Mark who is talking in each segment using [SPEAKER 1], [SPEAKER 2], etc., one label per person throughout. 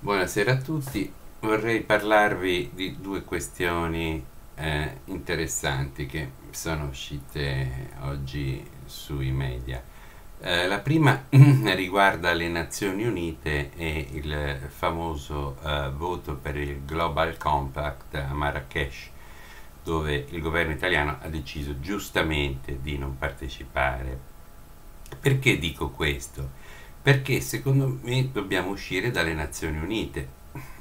[SPEAKER 1] Buonasera a tutti, vorrei parlarvi di due questioni eh, interessanti che sono uscite oggi sui media. Eh, la prima riguarda le Nazioni Unite e il famoso eh, voto per il Global Compact a Marrakesh, dove il governo italiano ha deciso giustamente di non partecipare. Perché dico questo? Perché secondo me dobbiamo uscire dalle Nazioni Unite.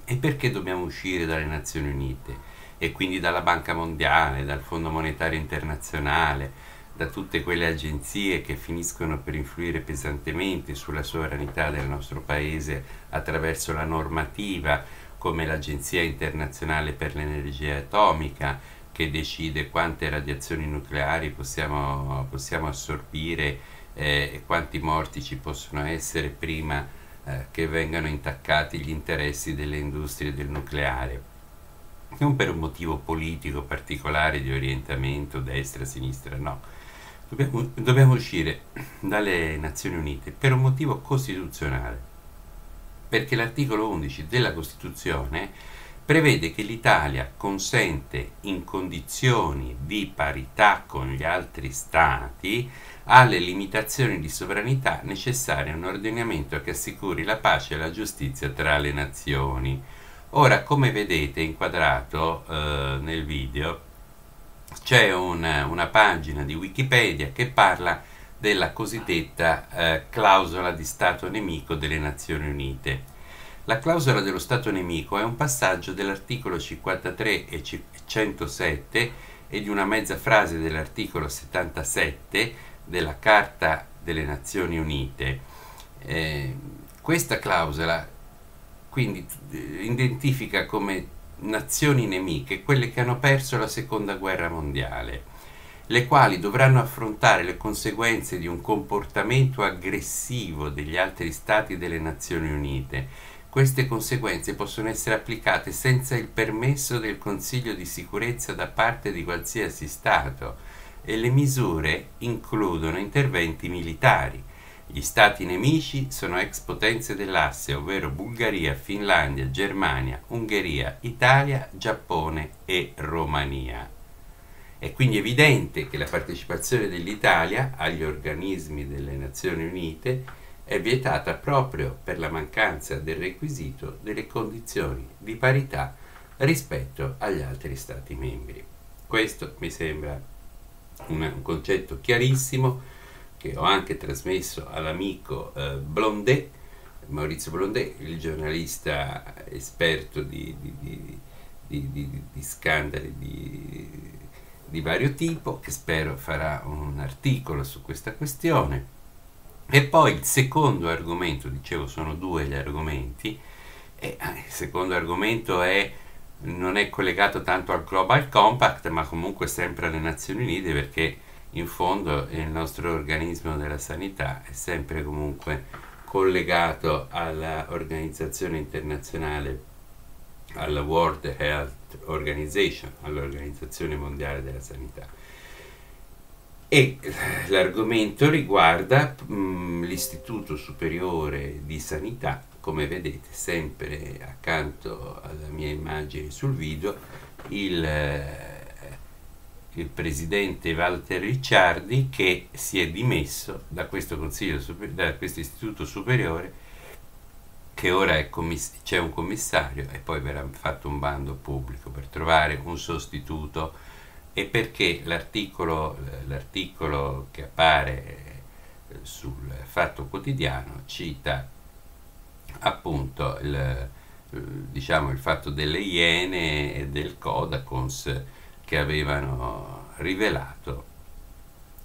[SPEAKER 1] E perché dobbiamo uscire dalle Nazioni Unite? E quindi dalla Banca Mondiale, dal Fondo Monetario Internazionale, da tutte quelle agenzie che finiscono per influire pesantemente sulla sovranità del nostro Paese attraverso la normativa, come l'Agenzia Internazionale per l'Energia Atomica, che decide quante radiazioni nucleari possiamo, possiamo assorbire eh, quanti morti ci possono essere prima eh, che vengano intaccati gli interessi delle industrie del nucleare. Non per un motivo politico particolare di orientamento destra-sinistra, no. Dobbiamo, dobbiamo uscire dalle Nazioni Unite per un motivo costituzionale, perché l'articolo 11 della Costituzione prevede che l'Italia consente in condizioni di parità con gli altri Stati alle limitazioni di sovranità necessarie a un ordinamento che assicuri la pace e la giustizia tra le nazioni. Ora, come vedete inquadrato eh, nel video, c'è una, una, pagina di Wikipedia che parla della cosiddetta eh, clausola di Stato nemico delle Nazioni Unite. La clausola dello Stato nemico è un passaggio dell'articolo 53 e 107 e di una mezza frase dell'articolo 77 della Carta delle Nazioni Unite. Eh, questa clausola quindi identifica come nazioni nemiche quelle che hanno perso la seconda guerra mondiale, le quali dovranno affrontare le conseguenze di un comportamento aggressivo degli altri stati delle Nazioni Unite. Queste conseguenze possono essere applicate senza il permesso del Consiglio di sicurezza da parte di qualsiasi Stato e le misure includono interventi militari. Gli stati nemici sono ex potenze dell'asse, ovvero Bulgaria, Finlandia, Germania, Ungheria, Italia, Giappone e Romania. È quindi evidente che la partecipazione dell'Italia agli organismi delle Nazioni Unite è vietata proprio per la mancanza del requisito delle condizioni di parità rispetto agli altri Stati membri. Questo mi sembra un, concetto chiarissimo che ho anche trasmesso all'amico eh, Blondet, Maurizio Blondet, il giornalista esperto di, di, di, di scandali di vario tipo, che spero farà un articolo su questa questione. E poi il secondo argomento, dicevo sono due gli argomenti, e eh, il secondo argomento è non è collegato tanto al Global Compact, ma comunque sempre alle Nazioni Unite perché in fondo il nostro organismo della sanità è sempre comunque collegato all'organizzazione internazionale, alla World Health Organization, all'Organizzazione Mondiale della Sanità. E l'argomento riguarda mh, l'Istituto Superiore di Sanità come vedete sempre accanto alla mia immagine sul video il, eh, il presidente Walter Ricciardi che si è dimesso da questo, consiglio, da questo istituto superiore che ora commiss- c'è un commissario e poi verrà fatto un bando pubblico per trovare un sostituto. E perché l'articolo, l'articolo che appare sul Fatto Quotidiano cita appunto il, diciamo, il fatto delle Iene e del Codacons che avevano rivelato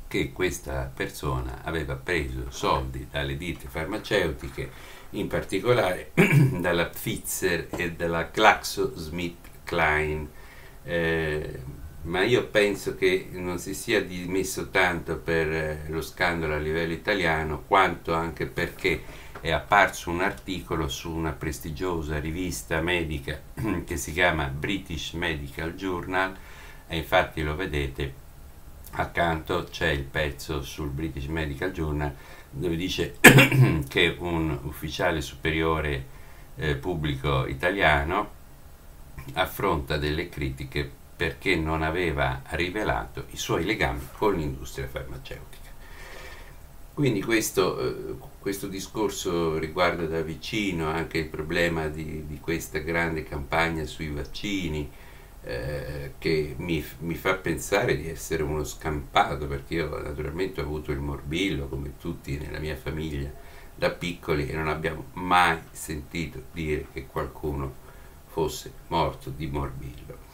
[SPEAKER 1] che questa persona aveva preso soldi dalle ditte farmaceutiche, in particolare dalla Pfizer e dalla GlaxoSmithKline. Eh, ma io penso che non si sia dimesso tanto per eh, lo scandalo a livello italiano quanto anche perché è apparso un articolo su una prestigiosa rivista medica che si chiama British Medical Journal e infatti lo vedete accanto c'è il pezzo sul British Medical Journal dove dice che un ufficiale superiore eh, pubblico italiano affronta delle critiche perché non aveva rivelato i suoi legami con l'industria farmaceutica. Quindi questo, eh, questo discorso riguarda da vicino anche il problema di, di questa grande campagna sui vaccini, eh, che mi, mi, fa pensare di essere uno scampato perché io naturalmente ho avuto il morbillo come tutti nella mia famiglia da piccoli e non abbiamo mai sentito dire che qualcuno fosse morto di morbillo.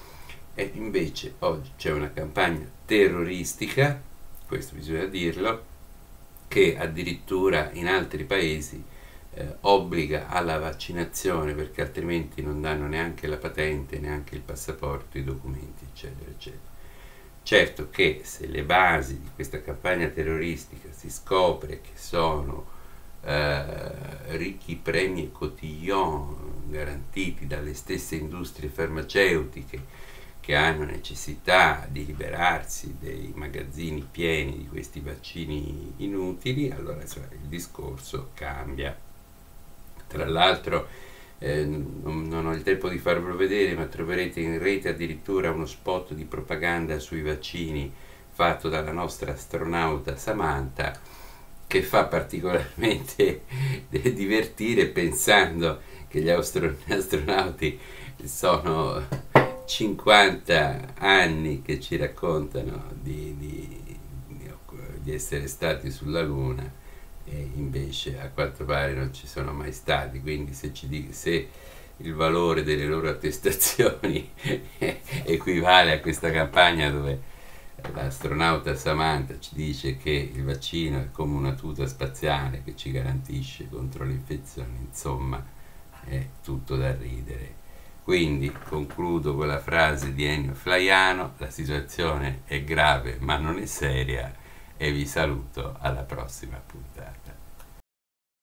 [SPEAKER 1] E invece oggi c'è una campagna terroristica, questo bisogna dirlo, che addirittura in altri paesi eh, obbliga alla vaccinazione perché altrimenti non danno neanche la patente, neanche il passaporto, i documenti, eccetera, eccetera. Certo che se le basi di questa campagna terroristica si scopre che sono eh, ricchi premi e cotillon garantiti dalle stesse industrie farmaceutiche che hanno necessità di liberarsi dei magazzini pieni di questi vaccini inutili, allora il discorso cambia. Tra l'altro eh, non, ho il tempo di farvelo vedere, ma troverete in rete addirittura uno spot di propaganda sui vaccini fatto dalla nostra astronauta Samantha che fa particolarmente divertire pensando che gli astronauti sono 50 anni che ci raccontano di, di, di, essere stati sulla Luna e invece a quanto pare non ci sono mai stati, quindi se, ci, se il valore delle loro attestazioni equivale a questa campagna dove l'astronauta Samantha ci dice che il vaccino è come una tuta spaziale che ci garantisce contro le infezioni, insomma è tutto da ridere. Quindi concludo con la frase di Ennio Flaiano, la situazione è grave ma non è seria e vi saluto alla prossima puntata.